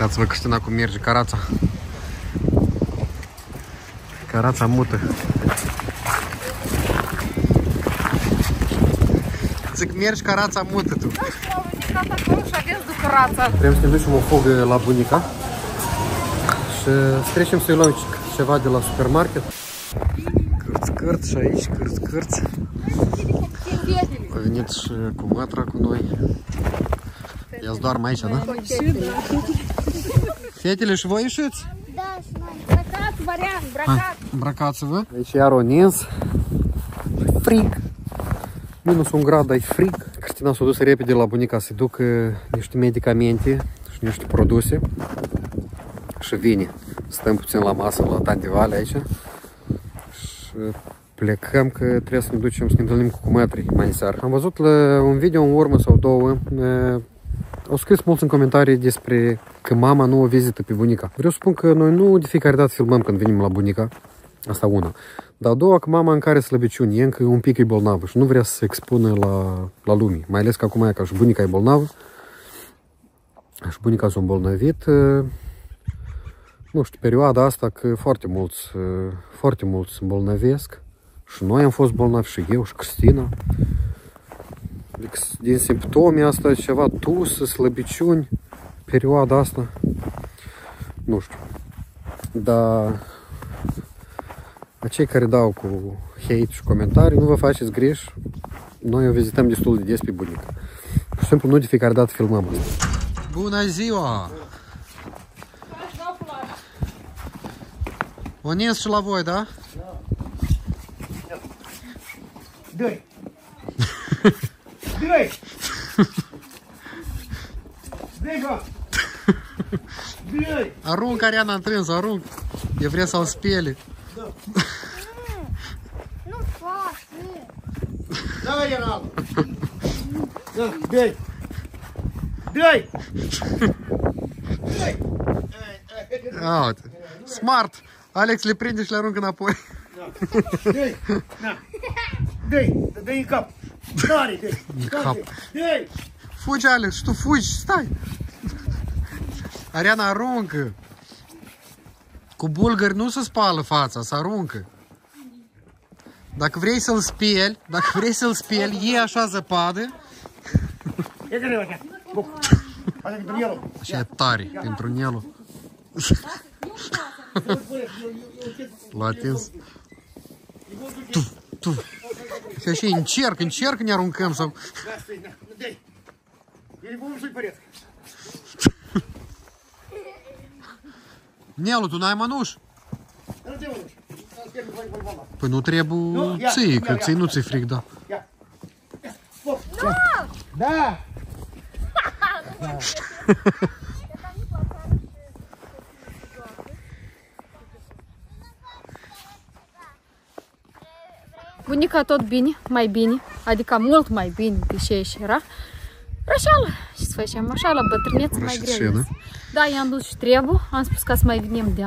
Uitați-vă Cristina cum merge carața. Carața mută. Zic, mergi carața mută tu. Vrem să ne ducem o fogă la bunica și să trecem să-i luăm ceva de la supermarket. Cârți, cârți și aici, cârți, cârți. A venit și cu mătra cu noi. Ia-ți doar aici, da? Fetele și voi ieșiți? Da, și noi. Brăcați, variant, brăcați. Îmbrăcați-vă. Aici iar o nins. Frig. Minus un grad, ai frig. Cristina s-a dus repede la bunica să ducă niște medicamente și niște produse. Și vine. Stăm puțin la masă la Tante Vale aici. Și plecăm că trebuie să ne ducem să ne întâlnim cu cumătrii mai seară. Am văzut la un video în urmă sau două au scris mulți în comentarii despre că mama nu o vizită pe bunica. Vreau să spun că noi nu de fiecare dată filmăm când venim la bunica. Asta una. Dar a doua, că mama în care slăbiciuni e încă un pic e bolnavă și nu vrea să se expună la, la lumii. Mai ales că acum e ca și bunica e bolnavă. Și bunica s-a îmbolnăvit. Nu știu, perioada asta că foarte mulți, foarte mulți se îmbolnăvesc. Și noi am fost bolnavi și eu și Cristina. Din simptome asta ceva tus, slăbiciuni, perioada asta. Nu știu. Dar cei care dau cu hate și comentarii, nu vă faceți greș. Noi o vizităm destul de des pe bunica. Pur și simplu nu de fiecare dată filmăm asta. Bună ziua! O nins și la voi, da? Doi! Doi! Doi! Arunc, Ariana, întrâns, arunc. Eu vrea să-l spele. Nu face. Давай, Янал! Да, дай! Дай! Дай! A, uite. Smart! Alex le prinde și le aruncă înapoi. Дай! На! Дай! Дай în cap! Tare, dai! cap. Дай! Fugi, Alex, și tu fugi, stai! Ariana, aruncă! Cu bulgări nu se spală fața, se aruncă. Dacă vrei să-l speli, dacă vrei să-l speli, e așa zăpadă. Я говорю, вот Бог! А ты приехал? Așa e tare, pentru Nelu. L-a atins. Tu, tu. Și așa încerc, încerc, ne aruncăm sau... Да, стой, на, ну дай! Я не помню суть порядка. Nelu, tu n-ai mănuș? Păi nu trebuie nu? Ia, ții, că ții nu ți fric, da. Nu! Da! Bunica tot bine, mai bine, adică mult mai bine de ce și era. Rășeală, ce să facem, așa la bătrânețe mai greu. Da, i-am dus și trebuie, am spus ca să mai venim de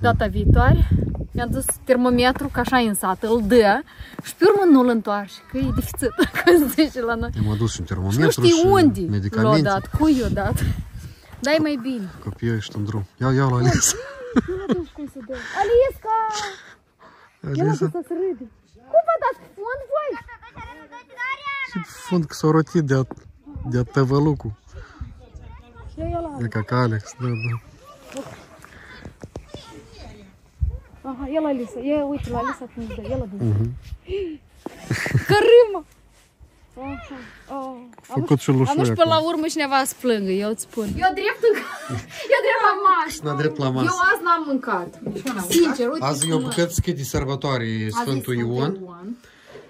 data viitoare. I-am dus termometru, ca așa în sat, îl dă și pe urmă nu-l întoarce, că e deficit, cum se zice la noi. I-am adus și un Și nu termometru știi și unde l-a medicamente. dat, cui i-a dat. Da, e mai bine. Copiii ăștia în drum. Ia, ia la Alisa. Cum se dă? Alisca! El a Alisa, să se râde. Cum vă dați fond voi? și fund că s-au rotit de-a de tăvălucul. Ia, ia la E ca ca Alex, da, da. Aha, el Alisa. Ia, uite la Alisa cum îți dă. El a dus. Cărâmă! Aha. Oh. Făcut și lușoi Am și până la acum. urmă cineva să plângă, eu îți spun. Eu drept în... Eu drept la mașină. Na drept la masă. Eu azi n-am mâncat. Sincer, uite Azi e o bucățică de sărbătoare Sfântul Ion.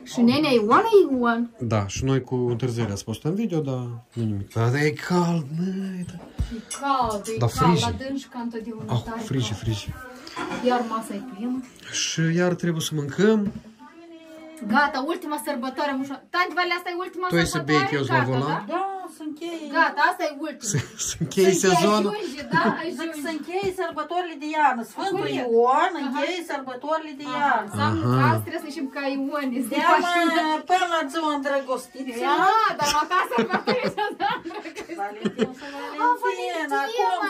Și nenea Ioana Ion. Da, și noi cu întârziere ați postat în video, dar nu nimic. Da, dar e cald, măi, da. E cald, e Da, cald, frige. la dânși ca întotdeauna. Ah, tare frige, cald. frige. Iar masa e plină. Și iar trebuie să mâncăm. Gata, ultima sărbătoare. Mușa... Tanti, Vale, asta e ultima Tu ai să sărbătoare? bei cheos la Gata, volan? da? Да, sunt încheie. Gata, asta e ultimul. Să închei sezonul. Ajunge, da? Zic să Ajunge. încheie sărbătorile de iarnă. Sfântul Bucurie. Ion încheie sărbătorile de iarnă. Înseamnă că azi trebuie să ieșim ca Ionie. Să De mă, până la ziua îndrăgostiți. Ah, dar la casă mă trebuie da. Valentin și Valentina. Cum,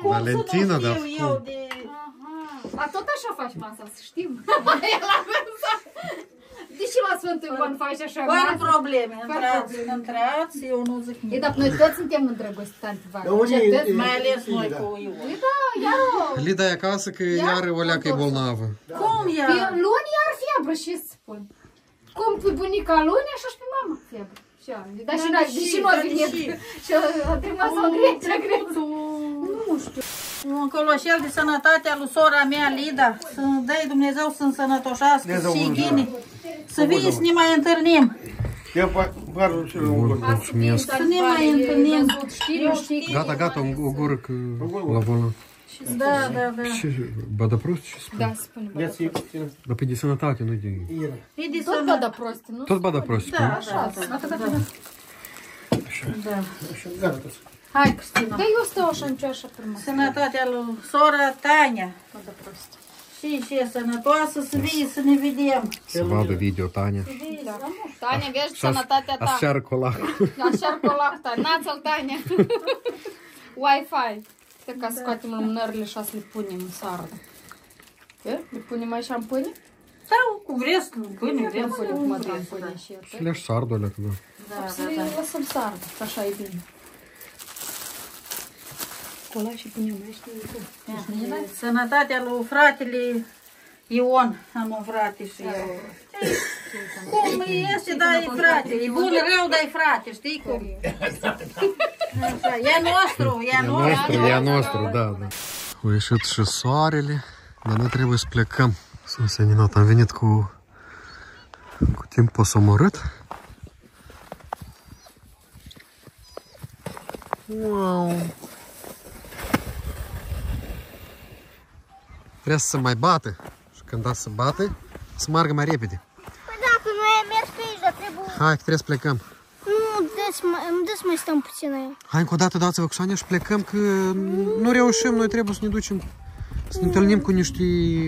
cum Valentina, să nu dar fiu cum? eu de... A, tot așa faci masa, să știm. El a pensat. De ce la Sfântul Ioan faci așa Fără masă? probleme, Fără intrați, probleme. intrați, eu nu zic E, nimic. dar noi toți suntem îndrăgostiți, tanti Vara. Dar unii- Ce, toți? Mai ales noi cu Ion. Păi da, iar o... Lida e acasă că iar o leacă e bolnavă. Cum Pe ea? luni iar febră, ce să spun? Cum pe bunica luni, așa și pe mama febră. Și ea, Dar și Dar noi, de deși și, nu a dar de venit. și. Și a trimis o Grecia, Grecia. Nu știu. Un coloșel de sănătate al lui sora mea, Lida. Să dai Dumnezeu să-mi sănătoșească Dumnezeu și bună, ghini. Să vii să ne mai întâlnim. Eu parul și un gol. Mulțumesc. Să ne mai întâlnim. Știi, nu știi. Gata, gata, o gură că la volan. Da, da, da. Ce, ba da prost, ce spune? Da, spune. bă. Ia-ți Dar pe de sănătate, nu de... Ira. E de Tot bă, sănătate. da prost, nu? Tot ba da prost, spune. Da, da, da. Dacă, dacă, dacă. da. Așa, gata. Hai, Cristina. Da, eu stau așa, în așa prima. Sănătatea lui sora Tania. Da, prost. Și și e sănătoasă să vii să ne vedem. Să vadă video, Tania. Da. Tania, vezi sănătatea ta. Așa colacul. Așa colacta. Nața-l, Tania. Wi-Fi. Să ca scoatem lumânările și să le punem în sardă. Ce? Le punem așa în pâine? Da, cu vreți, pâine, Le vreți. punem cum în pâine și eu. Și le-aș sardul alea, că da. Da, Să da, le da. lăsăm sardă, că așa e bine. Cola și punem, știi? Sănătatea lui fratele Ion, am un frate și eu. Cum este, da, e frate. E bun, rău, da, e frate, știi cum? Așa, e nostru, e nostru. Nostru, e a nostru, da, da. A ieșit și soarele, dar noi trebuie să plecăm. Sunt seninat, am venit cu, cu timp posomorât. Wow! Trebuie să se mai bată și când da să bate, să meargă mai repede. Păi dacă noi am mers pe aici, dar trebuie... Hai că trebuie să plecăm. Nu, des mai, des mai stăm puțin aici. Hai încă o dată dați-vă cu Soania și plecăm că nu reușim, noi trebuie să ne ducem, să ne întâlnim cu niște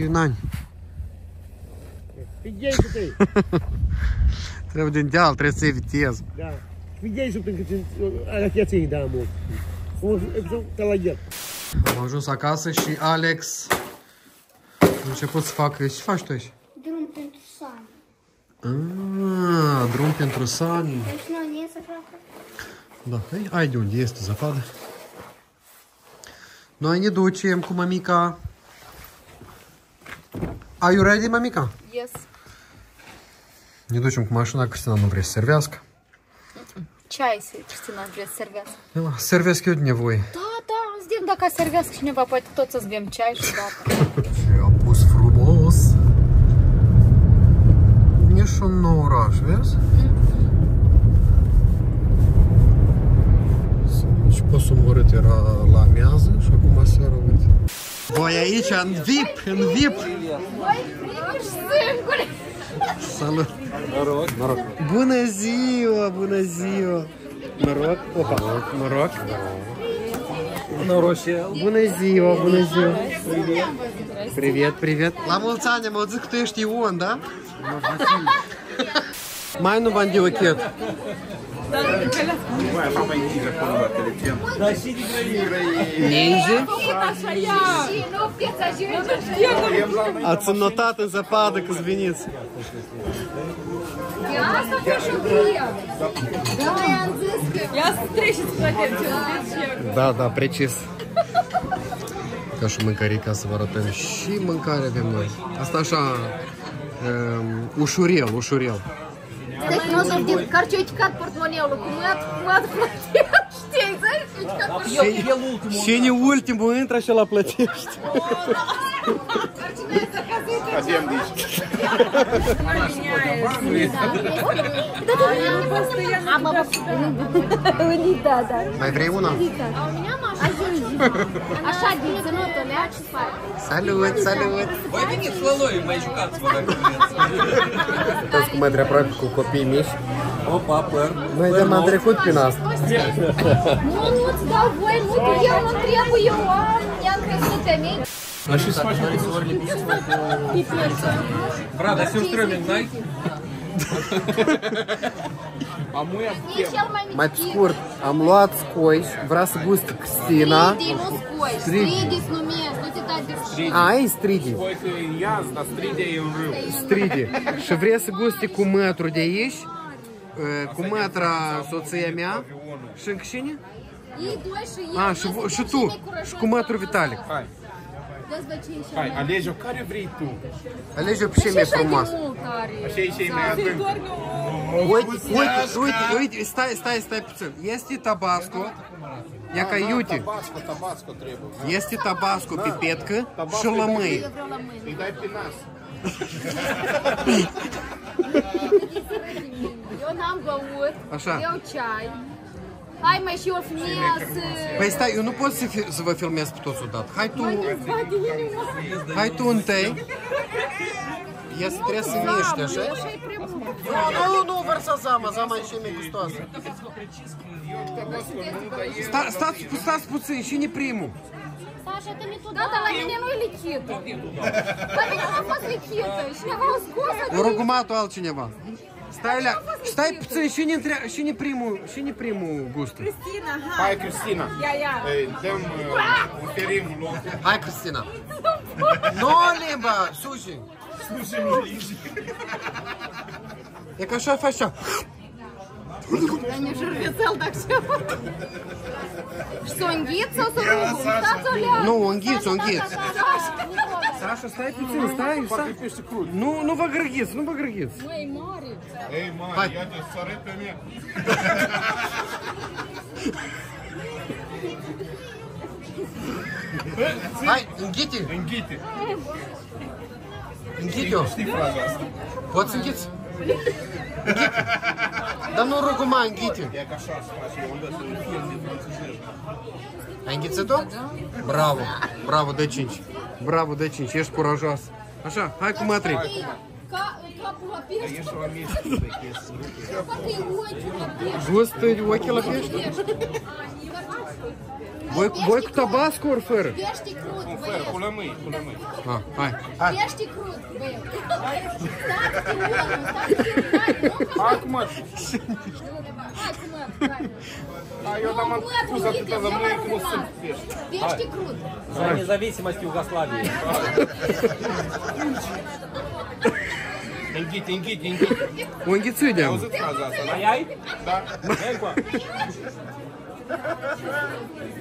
nani. Fidei cu tăi. Trebuie din deal, trebuie să evitez. Da. Fidei să când alea chiaței da mult. O să te la ghet. Am ajuns acasă și Alex a început să facă... Ce faci tu aici? Drum pentru sani. Ah, drum pentru sani. Deci nu ne să facă. Da, ei, ai de unde este zăpadă. Noi ne ducem cu mamica. Are you ready, mamica? Yes. Ne ducem cu mașina, Cristina nu vrea să servească. Ce ai să Cristina vrea să servească? Da, Servesc eu de nevoie. Da, da, îți vedem dacă servească cineva, poate tot să-ți bem ceai și gata. Și am pus frumos. Nici un nou oraș, vezi? Și posomorât era la amiază și acum seara, uite. Voi aici, în VIP, în VIP. Salut! Noroc! Noroc! Bună ziua, bună ziua! Noroc! Opa! Noroc! Noroc! Noroșel! Bună ziua, bună ziua! Привет, привет! La mulți ani, am auzit că tu ești Ion, da? Mai nu v-am diochet. Ninja? Și nu pieța și Ați notat în zăpadă că veniți. Asta pe și Da, i-am zis că... Ia să treceți plăteți, Da, da, precis. Ca și mâncărica să vă arătăm și mâncare avem noi. Asta așa, um, ușurel, ușurel. Stai că nu o să știu, car ce-ai cicat portmoneul, cum i-a cum plătit, știi, exact, ce-ai cicat portmoneul. Și, și ne ultimul intră și la plătești. Da, da. Mai vrei una? Așa, din ținutul, lea ce faci? Salut, salut! Voi veniți la noi, mai jucați, vă rog. Uitați cum mai aproape cu copii mici. Opa, păr. Noi de am trecut prin asta. Nu, nu-ți dau voi, nu, eu nu trebuie, eu am, i-am crezut temei. А Значит, Брат, а сюрстрёминг най? А мы Матскурт амлуатской, враз густ кстина. Стриди. А, и стриди. Стриди. Шеврес густи кумы трудя есть. Куматра э, социямя. Шинкшини? А, а шуту. Шкуматру Виталик. Hai, Dezvăcei și hai, alege o care vrei tu. Alege pe ce mai frumoasă. Așa e mai adânc. Uite, uite, uite, uite, stai, stai, stai puțin. Este tabasco, ia ca iute, Tabasco, tabasco trebuie. este tabasco pe petcă și lămâie. Îi dai pe nas. Eu n-am băut. Așa. Eu ceai. Hai mai și o finiasă. Păi stai, eu nu pot să, fi, să vă filmez pe toți odată. Hai tu, hai tu întâi. Ia să trebuie să miști, așa? Așa-i prea mult. Nu, nu, nu vărsa zama, zama e și mai gustoasă. Sta, stați, stați puțin, și ne primul. Sasha, te-mi tu Da, dar la mine nu e lichită. La Стайля, стай пце, ще не, тря- ще не прийму, ще не прийму густо. Кристина, га. Hai, Cristina. Я, я. Îi dăm uh, un terim lung. Hai, Cristina. Nu limba, sushi. Яка що фаша? Я не жирвецел так все. Что, он гид, сосу рыбу? Сасу ля. Ну, он гид, он гид. Саша, ставь пиццу, ставь, ставь. Ну, ну, баграгиц, ну, баграгиц. Ей, ну, Марі. Ей, Марі, я тебе сорити не. Ай, Ингити. Ингити. Ингитио. Вот Ингит. Да ну руку ма, Ингити. Я каша спрашиваю, он даже не фирме, ca așa se face, eu unde să film de franțuzești. Ai înghițit-o? Bravo, bravo, de 5. Bravo, de 5, ești curajos. Așa, hai cu mătrii. Gostei de que ela fez. Voi, voi cu tabasco ori fără? Pește crud, Cu fără, cu lămâi, cu lămâi. Ah, hai, hai. Pește crud, băieți. Stați pe omul, stați Acum. А ее там откуда откуда за мной кусок Пешки крут. За независимость Югославии. Ингит, ингит, ингит. Ингит сюдем. Маяй? Да.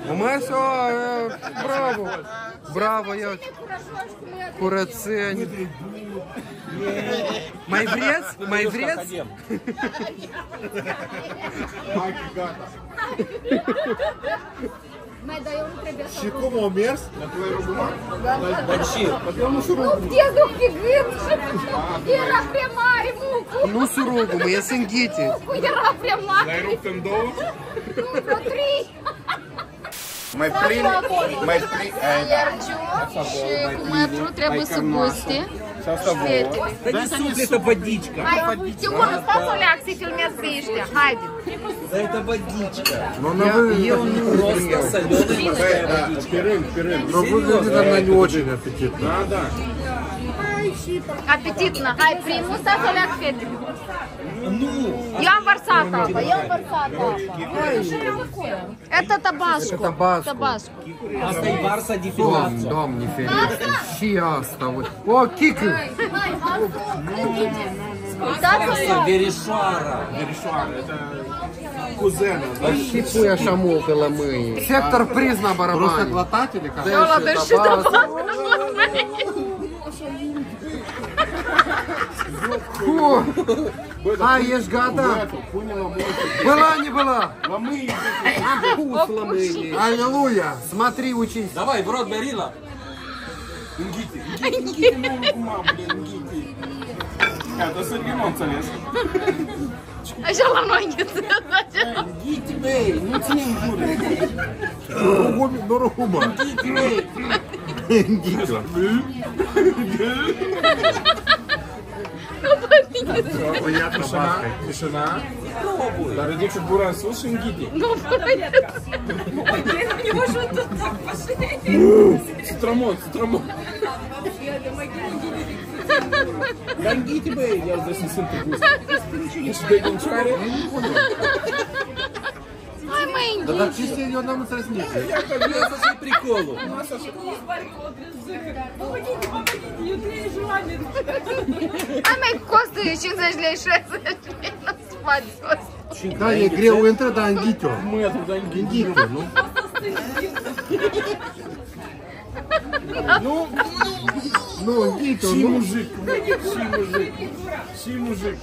Ну, Мешо, э, браво. Браво, я. Курацин. А Майврец? Майврец? Майки гата. Mai, dar eu nu trebuie să Și cum o mers? Dar tu ai română? Da. Dar și eu nu sunt român. Uftie, duc pe gând și era prea mare, mucu. Nu sunt român, e sânghite. Mucu era prea mare. L-ai rupt în două? Nu, vreo trei. Mai plin, mai plin. Iar și cu mătru trebuie să guste. Șertele. Да не суп, это водичка. Hai, Тимур, ну stați o lecție, filmează Да это водичка. Но она выглядит просто. Но выглядит она не очень аппетитно. Аппетитно. хай, primul stați o lecție, Ям варсата, ям варсата. Это табашку. Табашку. табашку. Asta e varsa Doamne, difinață. doamne ferește, și asta, voi. O, Chicu! Uitați-vă! Verișoara. Verișoară, это кузена, да? Și pui așa multă la mâini. Sector priz la Просто barabani. глотатели, как? Да, Ăla de și табашку. табască. Фу. А, ежгода. Была, не была? Ломы. Вкус ломыли. Аллилуйя. Смотри, учись. Давай, в рот горила. Ингити. Ингити, ингити, мам, блин, ингити. А, то сегодня лимон залез. А все равно ингити. Ингити, бей, ну тень будет. Дорогуба. Ингити, бей. Ингити. Приятно Тишина. Тишина. Дорогие Буран, слушаем гиди. Ну, не может тут так пошли. Стромон, стромон. Гангити бей, я здесь не сын ты Ты ничего не шаришь. Да так чисти ни одному це снится. Я за свой приколу. Помогите, помогите, ютрые желания. А ми костою еще що спать. Да, я грел интро, да, ангитер. Мы оттуда ангитер. ну. Ну, ну, Гіто, ну. мужик, всі мужик, всі мужик.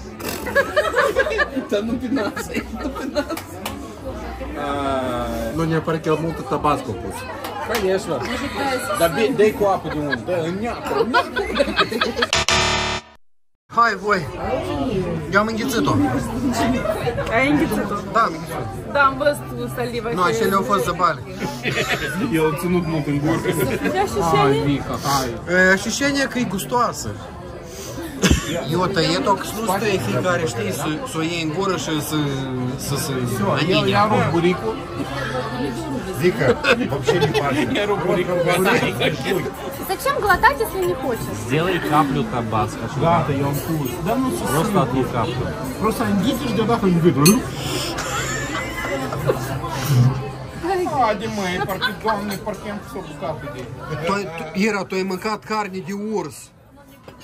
Та ну 15, ну 15. nu pe nas. Ai, Nu neapărat că el multă tabasco pus. Конечно. Dar be- dai cu apă de unde? Dă, în neapă, în neapă. Hai, voi! Eu am înghițit-o. Ai înghițit-o? Da, am înghițit-o. Da, am văzut saliva. Nu, așa le-au fost zăbale. Eu am ținut mult în gură. Hai, Mica, hai. E, Ощущение că e gustoasă. Йота, e toc nu stă fiecare, știi, să, să o iei în gură și Зика, вообще не важно. Зачем глотать, если не хочешь? Сделай каплю табаска. Да, ты ее вкус. Да, ну, Просто одну каплю. Просто индийцы ждет нахуй не выйдут. Adimă, e parcă, doamne, parcă am făcut capul de... Iera, tu ai mâncat carne de urs.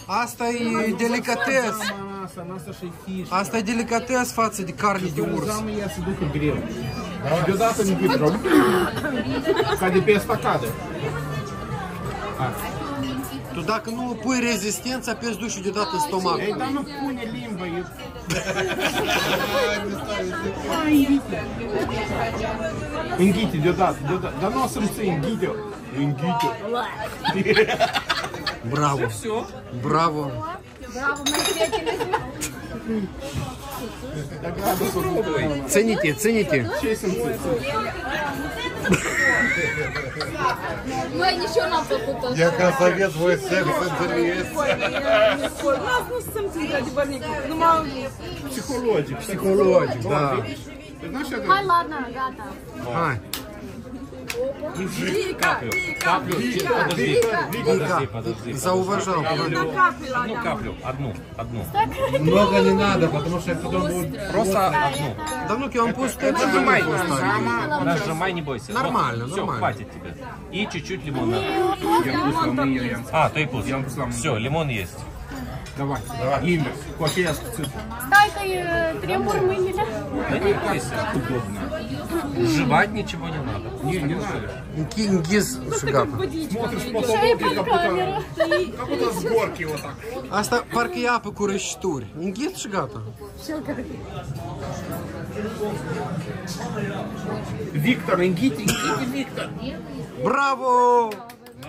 Asta e delicatez. Asta, asta și fiș. Asta e delicatez față de carne de urs. Zamă ea se ducă greu. Și deodată înghită rău. Ca de pe estacadă. Tu dacă nu pui rezistența, pe duci deodată în stomac. Ei, dar nu pune limba, e... Înghite deodată, deodată. Dar nu o să-mi ții, înghite-o. Înghite-o. Браво. Все, Браво. Браво, Попробуй. Цените, цените. Мы ничего нам попутали. Я красавец, мой секс психологи. Психологи, да. Ай, ладно, ребята. Ай gata. Hai. Каплю. Каплю. Подожди. Подожди, подожди. Зауважал. Одну каплю. Одну. Одну. Много не надо, потому что потом будет... Просто одну. Да ну вам пусть это Нажимай. Нажимай, не бойся. Нормально, Все, нормально. хватит тебе. И чуть-чуть лимона. А, то и пусть. Все, лимон есть. Давай, давай. Имя. Копия Стайка э, тремор мылили. Да не бойся. удобно. Жевать ничего не надо. Не, не надо. Кингиз шагата. Смотришь потолок и как будто, как будто с горки вот так. Asta parcă e apă cu rășituri. Înghit și gata. Виктор, ингите, ингите, Виктор. Браво!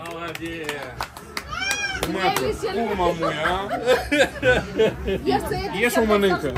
Молодец. Мама моя. Я стоит Ешь у манынка.